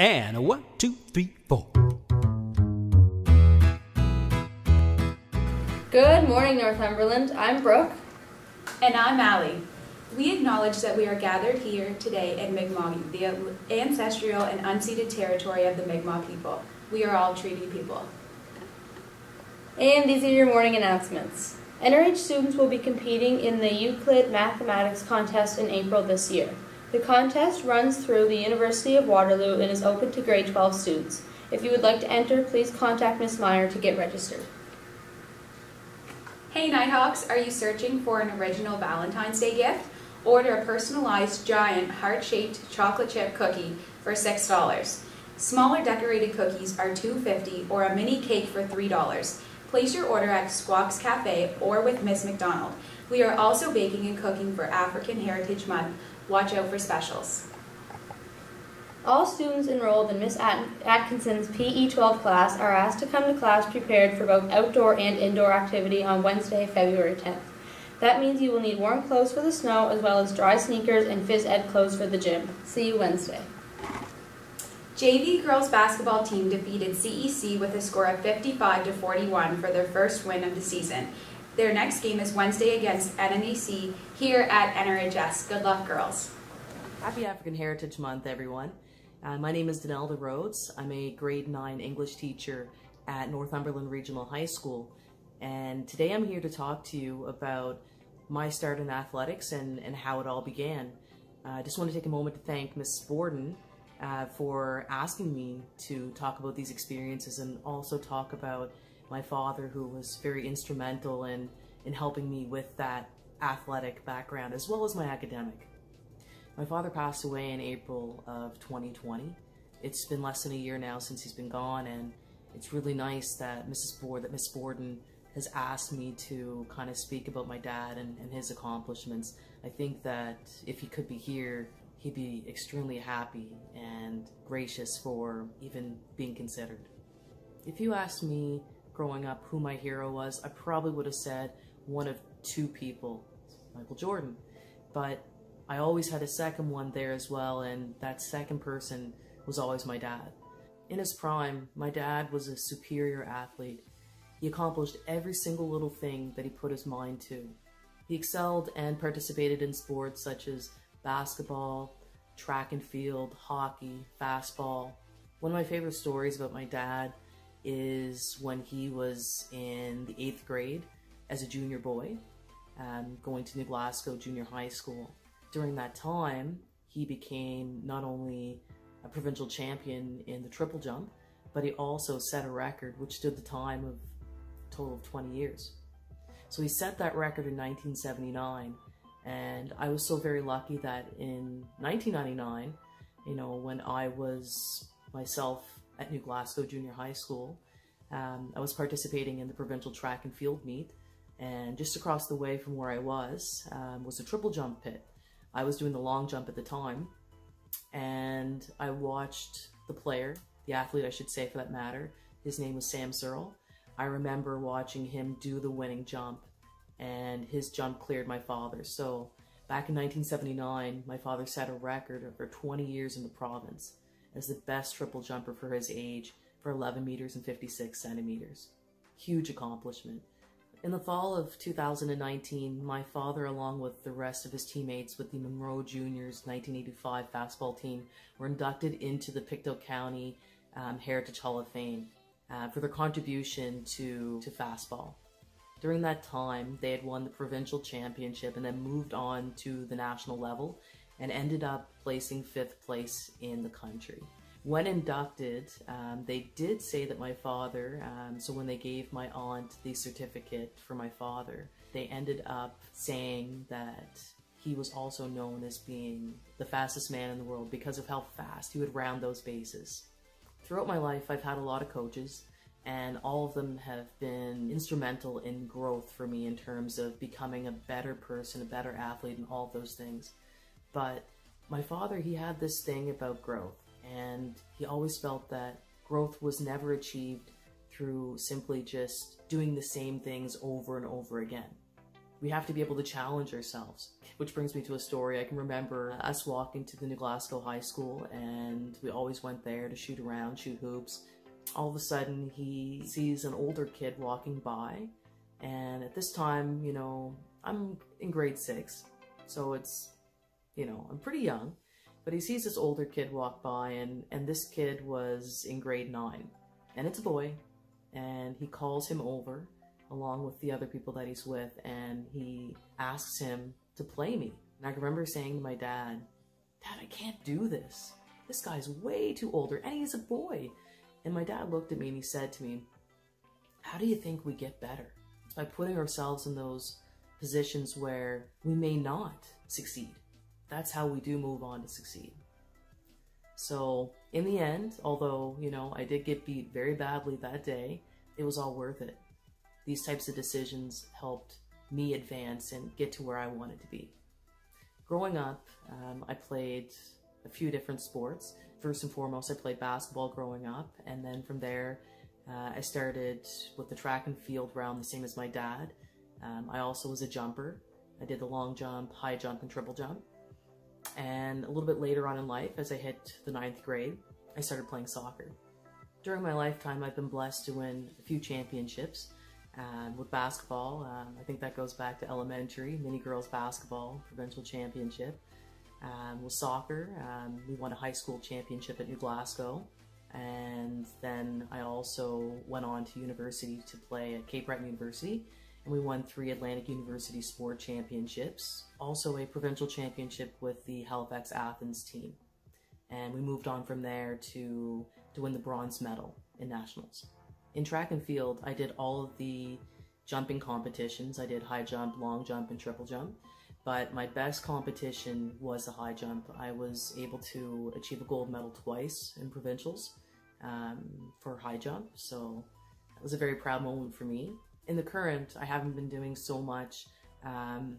And a one, two, three, four. Good morning, Northumberland. I'm Brooke. And I'm Allie. We acknowledge that we are gathered here today in Mi'kma'ki, the ancestral and unceded territory of the Mi'kmaq people. We are all treaty people. And these are your morning announcements. NRH students will be competing in the Euclid Mathematics Contest in April this year. The contest runs through the University of Waterloo and is open to grade 12 students. If you would like to enter, please contact Ms. Meyer to get registered. Hey Nighthawks, are you searching for an original Valentine's Day gift? Order a personalized giant heart-shaped chocolate chip cookie for $6. Smaller decorated cookies are $2.50 or a mini cake for $3. Place your order at Squawks Cafe or with Miss McDonald. We are also baking and cooking for African Heritage Month. Watch out for specials. All students enrolled in Miss Atkinson's PE 12 class are asked to come to class prepared for both outdoor and indoor activity on Wednesday, February 10th. That means you will need warm clothes for the snow as well as dry sneakers and phys ed clothes for the gym. See you Wednesday. JV girls basketball team defeated CEC with a score of 55 to 41 for their first win of the season. Their next game is Wednesday against NNEC here at NRHS. Good luck, girls. Happy African Heritage Month, everyone. Uh, my name is Danelda Rhodes. I'm a grade 9 English teacher at Northumberland Regional High School. And today I'm here to talk to you about my start in athletics and, and how it all began. Uh, I just want to take a moment to thank Miss Borden uh, for asking me to talk about these experiences and also talk about my father who was very instrumental in, in helping me with that athletic background as well as my academic. My father passed away in April of 2020. It's been less than a year now since he's been gone and it's really nice that Mrs. Borden, that Miss Borden has asked me to kind of speak about my dad and, and his accomplishments. I think that if he could be here, he'd be extremely happy and gracious for even being considered. If you asked me growing up who my hero was, I probably would have said one of two people, Michael Jordan. But I always had a second one there as well, and that second person was always my dad. In his prime, my dad was a superior athlete. He accomplished every single little thing that he put his mind to. He excelled and participated in sports such as basketball, track and field, hockey, fastball. One of my favorite stories about my dad is when he was in the eighth grade as a junior boy, um, going to New Glasgow Junior High School. During that time, he became not only a provincial champion in the triple jump, but he also set a record which stood the time of total of 20 years. So he set that record in 1979, and I was so very lucky that in 1999, you know, when I was myself at New Glasgow Junior High School. Um, I was participating in the provincial track and field meet, and just across the way from where I was um, was a triple jump pit. I was doing the long jump at the time, and I watched the player, the athlete, I should say, for that matter. His name was Sam Searle. I remember watching him do the winning jump, and his jump cleared my father. So back in 1979, my father set a record for 20 years in the province as the best triple jumper for his age for 11 meters and 56 centimeters. Huge accomplishment. In the fall of 2019, my father, along with the rest of his teammates with the Monroe Juniors 1985 fastball team, were inducted into the Pictou County um, Heritage Hall of Fame uh, for their contribution to, to fastball. During that time, they had won the provincial championship and then moved on to the national level and ended up placing fifth place in the country. When inducted, um, they did say that my father, um, so when they gave my aunt the certificate for my father, they ended up saying that he was also known as being the fastest man in the world because of how fast he would round those bases. Throughout my life, I've had a lot of coaches, and all of them have been instrumental in growth for me in terms of becoming a better person, a better athlete, and all of those things. But my father, he had this thing about growth, and he always felt that growth was never achieved through simply just doing the same things over and over again. we have to be able to challenge ourselves. Which brings me to a story. I can remember us walking to the New Glasgow High School, and we always went there to shoot around, shoot hoops. All of a sudden, he sees an older kid walking by, and at this time, you know, I'm in grade six, so it's, you know, I'm pretty young. But he sees this older kid walk by, and, and this kid was in grade nine. And it's a boy, and he calls him over along with the other people that he's with, and he asks him to play me. And I remember saying to my dad, Dad, I can't do this. This guy's way too older, and he's a boy. And my dad looked at me and he said to me, How do you think we get better? By putting ourselves in those positions where we may not succeed that's how we do move on to succeed. So, in the end, although, you know, I did get beat very badly that day, it was all worth it. These types of decisions helped me advance and get to where I wanted to be. Growing up, um, I played a few different sports. First and foremost, I played basketball growing up, and then from there, uh, I started with the track and field round, the same as my dad. Um, I also was a jumper. I did the long jump, high jump, and triple jump. And a little bit later on in life, as I hit the ninth grade, I started playing soccer. During my lifetime, I've been blessed to win a few championships. Um, with basketball, um, I think that goes back to elementary, mini girls basketball, provincial championship. Um, with soccer, um, we won a high school championship at New Glasgow. And then I also went on to university to play at Cape Breton University and we won three Atlantic University Sport Championships, also a provincial championship with the Halifax Athens team. And we moved on from there to, to win the bronze medal in nationals. In track and field, I did all of the jumping competitions. I did high jump, long jump, and triple jump. But my best competition was the high jump. I was able to achieve a gold medal twice in provincials um, for high jump. So that was a very proud moment for me in the current, I haven't been doing so much, um,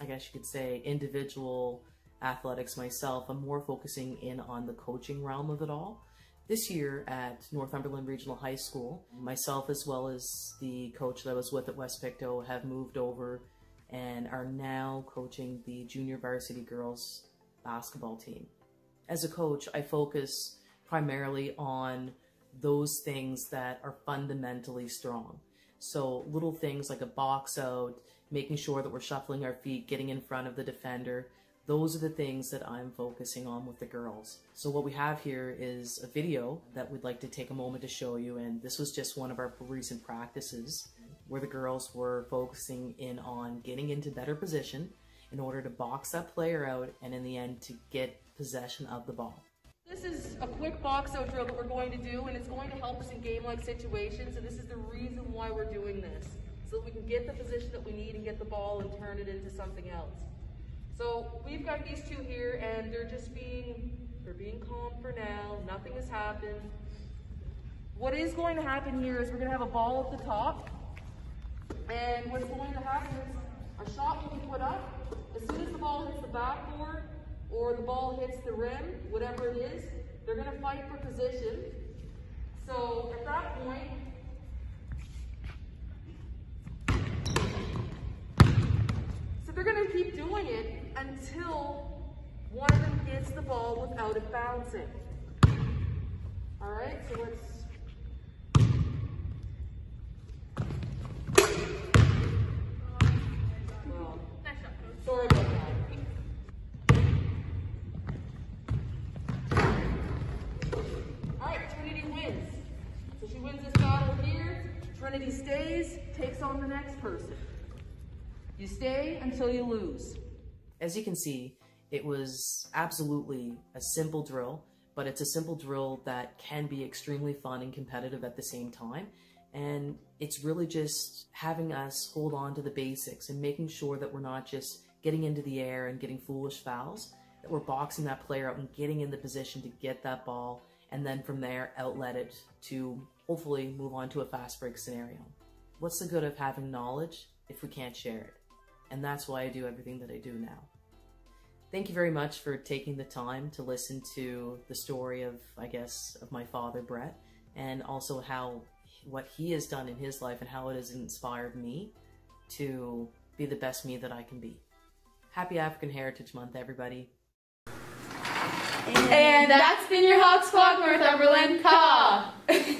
I guess you could say, individual athletics myself. I'm more focusing in on the coaching realm of it all. This year at Northumberland Regional High School, myself as well as the coach that I was with at West Pictou have moved over and are now coaching the junior varsity girls basketball team. As a coach, I focus primarily on those things that are fundamentally strong. So little things like a box out, making sure that we're shuffling our feet, getting in front of the defender. Those are the things that I'm focusing on with the girls. So what we have here is a video that we'd like to take a moment to show you. And this was just one of our recent practices where the girls were focusing in on getting into better position in order to box that player out and in the end to get possession of the ball. This is a quick box out drill that we're going to do, and it's going to help us in game-like situations, and this is the reason why we're doing this, so that we can get the position that we need and get the ball and turn it into something else. So we've got these two here, and they're just being, they're being calm for now, nothing has happened. What is going to happen here is we're going to have a ball at the top, and what's going to happen is a shot will be put up. As soon as the ball hits the backboard, or the ball hits the rim, whatever it is, they're going to fight for position. So at that point, so they're going to keep doing it until one of them gets the ball without it bouncing. All right, so let's well, sorry about that. Trinity stays, takes on the next person. You stay until you lose. As you can see, it was absolutely a simple drill, but it's a simple drill that can be extremely fun and competitive at the same time. And it's really just having us hold on to the basics and making sure that we're not just getting into the air and getting foolish fouls, that we're boxing that player out and getting in the position to get that ball and then from there outlet it to hopefully move on to a fast break scenario. What's the good of having knowledge if we can't share it? And that's why I do everything that I do now. Thank you very much for taking the time to listen to the story of, I guess, of my father, Brett, and also how what he has done in his life and how it has inspired me to be the best me that I can be. Happy African Heritage Month, everybody. And that's been your Hawk Squawk